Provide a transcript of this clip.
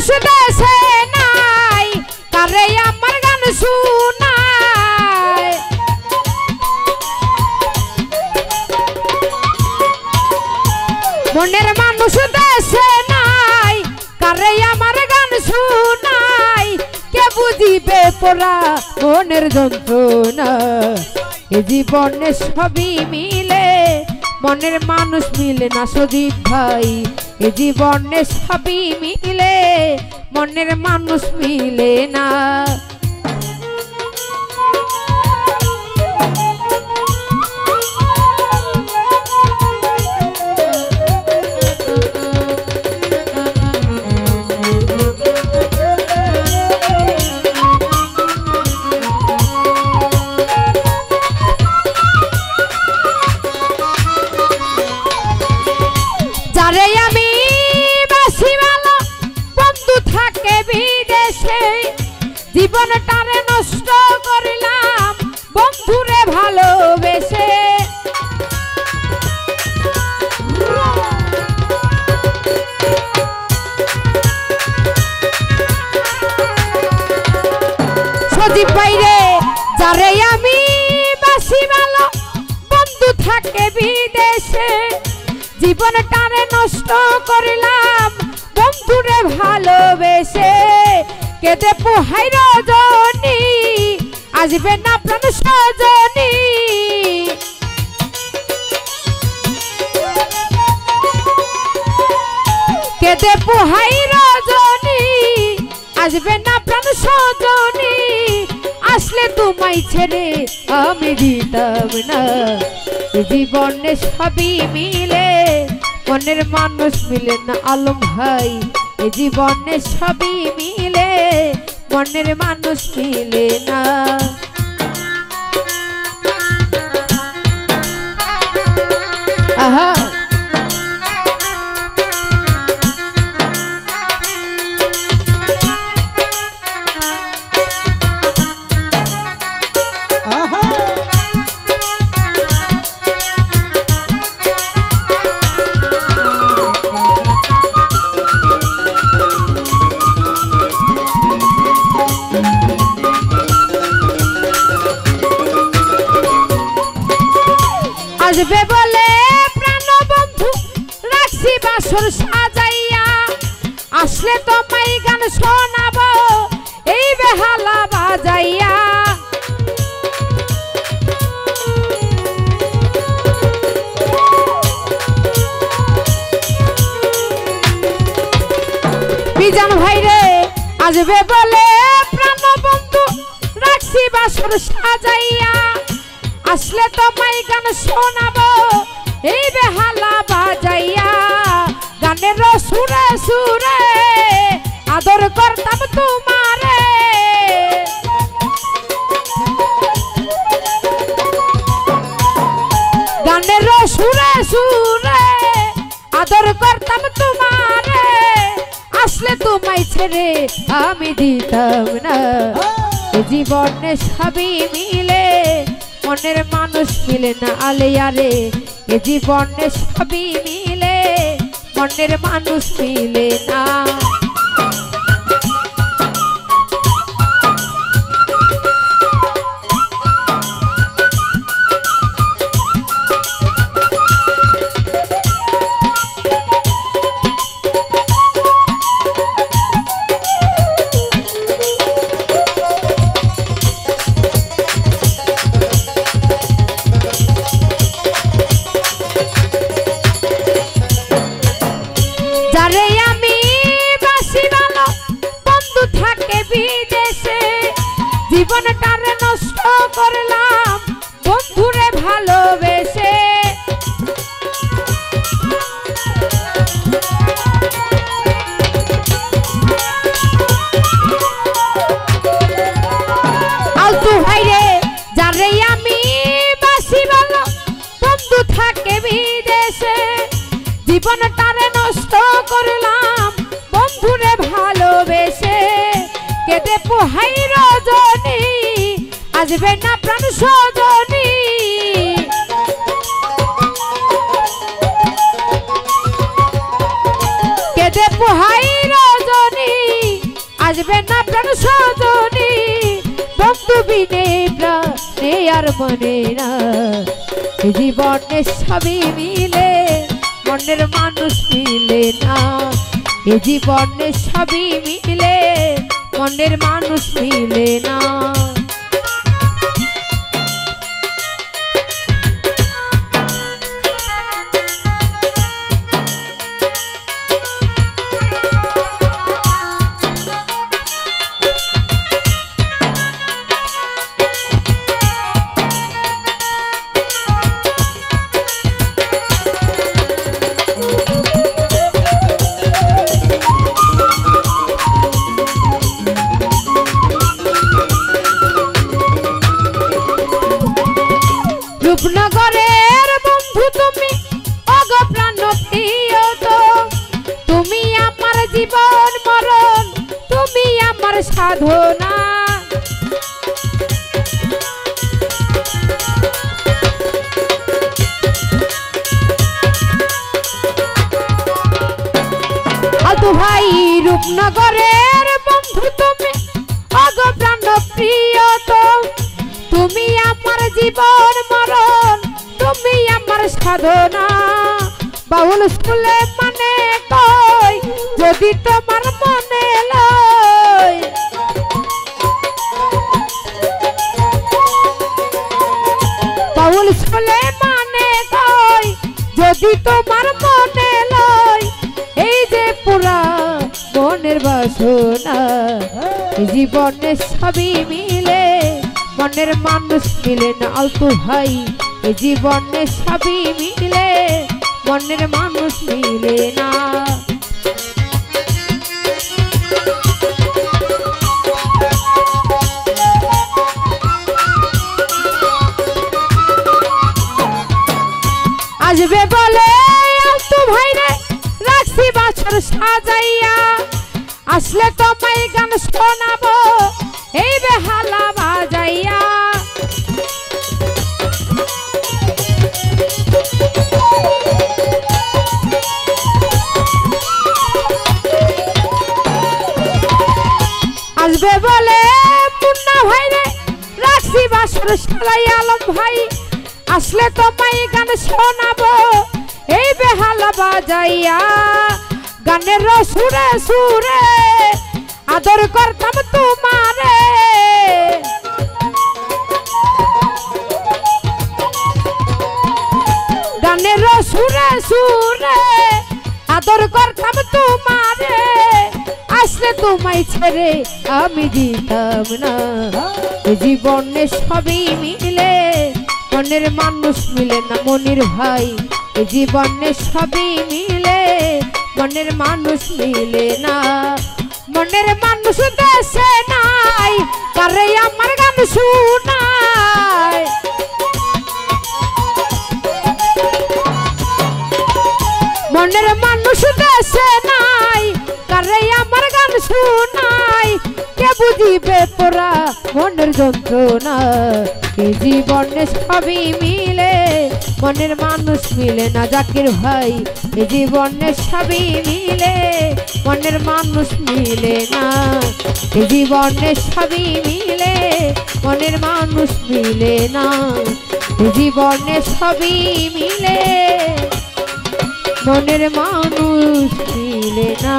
মানুষ দেশে নাই কারে আমার গান শুনায় মনের মানুষ দেশে নাই কারে আমার গান শুনাই। কে বুঝিবে পোড়া মনের যন্ত্রণা? জীবনে সবই মিলে মনের মানুষ মিলে না সজীব ভাই। এ জীবনে সবই মিলে মনের মানুষ মিলে না। জীবনটারে নষ্ট করিলাম, বন্ধুরে ভালোবেসে। সজীব বাইরে যারে আমি বাসি ভালো বন্ধু থাকে বিদেশে। জীবনটারে নষ্ট করিলাম, বন্ধুরে ভালোবেসে। কেঁদে পোহাই রজনী আসবে না প্রাণ সজনী। কেঁদে পোহাই রজনী আসবে না প্রাণ সজনী। আসলে তোমায় ছেড়ে আমি দিতাম না। জীবনে সবই মিলে, মনের মানুষ মিলে না আলম ভাই। এ জীবনে সবই মিলে মনের মানুষ মিলে না। আহা! আসলে তোমায় গান শোনাবো। এই বেহালা বাজাইয়া। বিজান ভাইরে আসবে বলে প্রাণ বন্ধু রাখছি বাসর সাজাইয়া। আসলে তোমায় গান শোনাবো, এই বেহালা বাজাইয়া। গানের সুরে সুরে আদর করতাম তোমারে। গানের সুরে সুরে আদর করতাম তোমারে। আসলে তোমায় ছেড়ে আমি দিতাম না। জীবনে সবই মিলে, মনের মানুষ মিলে না আলেয়ারে এ জীবনে সবই মিলে। মনের মানুষ মিলে না করলাম বন্ধুরে ভালোবেসে। যারে আমি থাকে জীবনটারে নষ্ট করলাম বাঁচবে না প্রাণ সজনী। কেদে পোহাই রজনী, আসবে না প্রাণ সজনী। বন্ধু বিনে প্রাণে আর মনে না। জীবনে সবই মিলে, মনের মানুষ মিলে না। এ জীবনে সবই মিলে, মনের মানুষ মিলে না। ভাই, রূপনগরের বন্ধু তুমি, অগ প্রাণ প্রিয় তো তুমি আমার জীবন মরণ, তুমি আমার সাধনা। বাউল স্কুলে মানে কই? যদি তোমার যদি তোমার মনে লয়। এই যে পুরা মনের বাসনা জীবনে সবই মিলে, মনের মানুষ মিলে না অল্প ভাই জীবনে সবই মিলে, মনের মানুষ মিলে না। সাজাইয়া আসলে তোমায় গান শোনাবো, এই বেহালা বাজাইয়া। আসবে বলে মুন্না ভাই রে, রাখছি বাসর সালাই আলম ভাই। আসলে তোমায় গান শোনাবো, এই বেহালা বাজাইয়া। গানের সুরে সুরে, আদর করতাম তোমারে। গানের সুরে সুরে, আদর করতাম তোমারে। আসলে তোমায় ছেড়ে আমি দিতাম না। জীবনে সবই মিলে, মনের মানুষ মিলে না মনির ভাই। জীবনে সবই মিলে মনের মানুষ মিলে না মনের মানুষ দেশে নাই কারে আমার গান শুনায় মনের মানুষ তোরা মনের যন্ত্রণা, এ জীবনে সবই মিলে, মনের মানুষ মিলে না জাকির ভাই, এ জীবনে সবই মিলে, মনের মানুষ মিলে না। এ জীবনে সবই মিলে, মনের মানুষ মিলে না। এ জীবনে সবই মিলে, মনের মানুষ মিলে না।